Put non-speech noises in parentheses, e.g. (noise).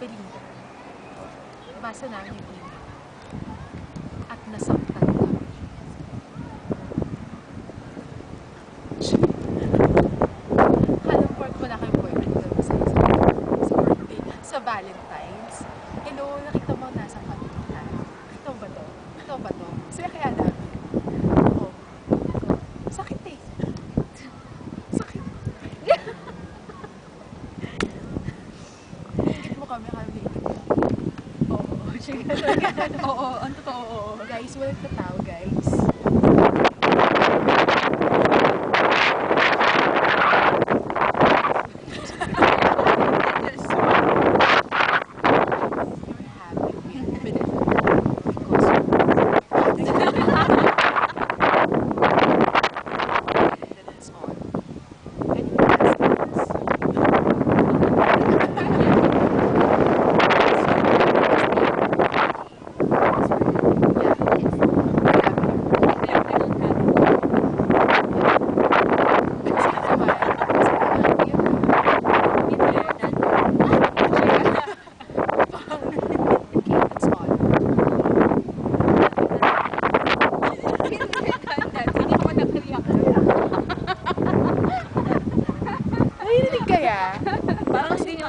Belinda. Basa namin yung email. At nasaktan kami. Halang pork wala kayong boyfriend doon sa, sa, sa birthday, sa Valentine's. Hello, nakita mo nasa kami ka. Ito ba to? Ito ba to? Sila kaya namin. Oo. Ito. Sakit eh. Sakit. Ingit mo kami kami. Oo. Oo, (laughs) ang totoo. oo. Guys, walang tataw, guys. Nakinig kaya? Parang hindi nyo